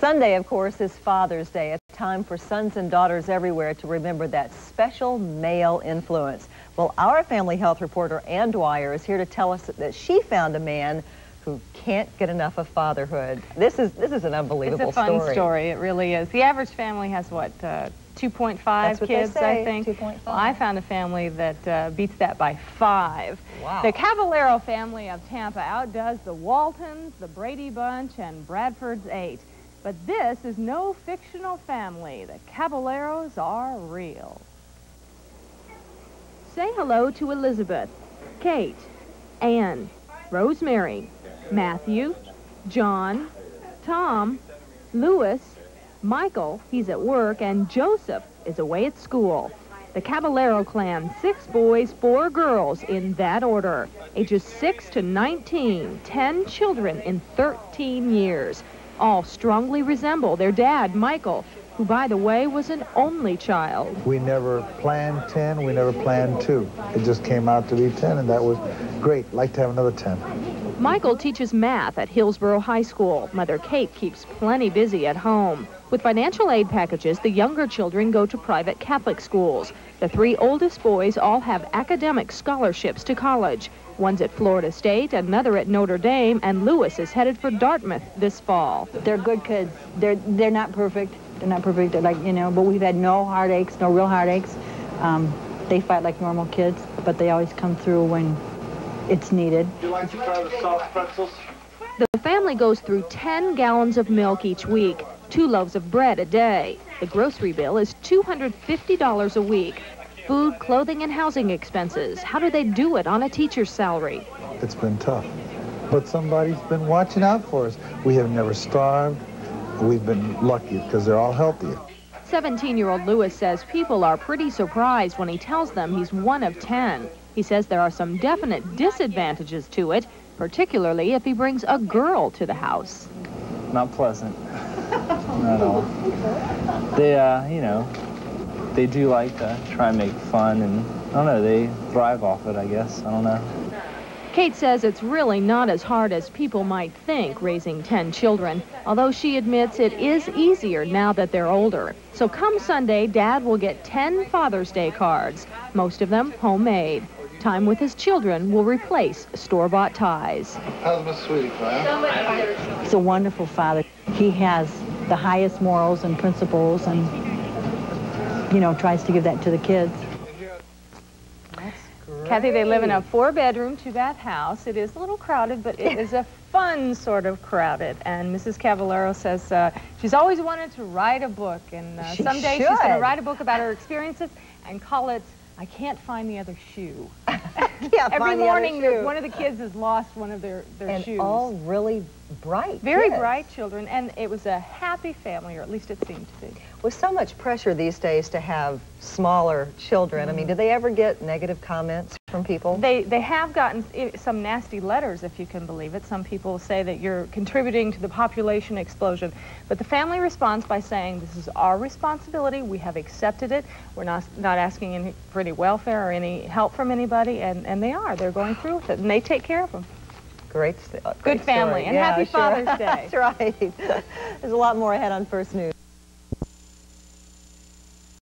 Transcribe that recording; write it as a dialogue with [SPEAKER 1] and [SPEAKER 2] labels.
[SPEAKER 1] Sunday, of course, is Father's Day, a time for sons and daughters everywhere to remember that special male influence. Well, our family health reporter, Ann Dwyer, is here to tell us that she found a man who can't get enough of fatherhood. This is this is an unbelievable
[SPEAKER 2] story. It's a fun
[SPEAKER 1] story.
[SPEAKER 2] story. It really is. The average family has what, uh, 2.5 kids, I think.
[SPEAKER 1] 2.5.
[SPEAKER 2] Well, I found a family that uh, beats that by five.
[SPEAKER 1] Wow.
[SPEAKER 2] The Caballero family of Tampa outdoes the Waltons, the Brady Bunch, and Bradford's eight. But this is no fictional family. The Caballeros are real. Say hello to Elizabeth, Kate, Anne, Rosemary, Matthew, John, Tom, Louis, Michael, he's at work, and Joseph is away at school. The Caballero clan, six boys, four girls, in that order. Ages 6 to 19, 10 children in 13 years. All strongly resemble their dad, Michael, who, by the way, was an only child.
[SPEAKER 3] We never planned 10, we never planned 2. It just came out to be 10, and that was great. Like to have another 10.
[SPEAKER 2] Michael teaches math at Hillsborough High School. Mother Kate keeps plenty busy at home. With financial aid packages, the younger children go to private Catholic schools. The three oldest boys all have academic scholarships to college. One's at Florida State, another at Notre Dame, and Lewis is headed for Dartmouth this fall.
[SPEAKER 4] They're good kids. They're they're not perfect. They're not perfect. They're like you know, but we've had no heartaches, no real heartaches. Um, they fight like normal kids, but they always come through when it's needed.
[SPEAKER 5] You like to try the soft pretzels?
[SPEAKER 2] The family goes through 10 gallons of milk each week two loaves of bread a day. The grocery bill is $250 a week. Food, clothing, and housing expenses. How do they do it on a teacher's salary?
[SPEAKER 3] It's been tough. But somebody's been watching out for us. We have never starved. We've been lucky because they're all healthy.
[SPEAKER 2] 17-year-old Lewis says people are pretty surprised when he tells them he's one of 10. He says there are some definite disadvantages to it, particularly if he brings a girl to the house.
[SPEAKER 6] Not pleasant. Not at all. They, uh, you know, they do like to try and make fun, and I don't know, they thrive off it, I guess. I don't know.
[SPEAKER 2] Kate says it's really not as hard as people might think raising 10 children, although she admits it is easier now that they're older. So come Sunday, Dad will get 10 Father's Day cards, most of them homemade. Time with his children will replace store-bought ties.
[SPEAKER 3] How's Miss Sweetie, Clara?
[SPEAKER 4] He's a wonderful father. He has the highest morals and principles and, you know, tries to give that to the kids.
[SPEAKER 2] Kathy, they live in a four-bedroom, two-bath house. It is a little crowded, but it is a fun sort of crowded. And Mrs. Caballero says uh, she's always wanted to write a book, and uh,
[SPEAKER 1] she
[SPEAKER 2] someday
[SPEAKER 1] should.
[SPEAKER 2] she's going to write a book about her experiences and call it I Can't Find the Other Shoe. Every morning, one of the kids has lost one of their, their
[SPEAKER 1] and
[SPEAKER 2] shoes.
[SPEAKER 1] all really bright
[SPEAKER 2] Very
[SPEAKER 1] kids.
[SPEAKER 2] bright children, and it was a happy family, or at least it seemed to be.
[SPEAKER 1] With so much pressure these days to have smaller children, I mean, do they ever get negative comments from people?
[SPEAKER 2] They, they have gotten some nasty letters, if you can believe it. Some people say that you're contributing to the population explosion. But the family responds by saying, this is our responsibility. We have accepted it. We're not, not asking any, for any welfare or any help from anybody. And, and they are. They're going through with it. And they take care of them.
[SPEAKER 1] Great, uh,
[SPEAKER 2] Good family,
[SPEAKER 1] story.
[SPEAKER 2] and
[SPEAKER 1] Yeah,
[SPEAKER 2] happy
[SPEAKER 1] sure.
[SPEAKER 2] Father's Day.
[SPEAKER 1] That's right. There's a lot more ahead on First News.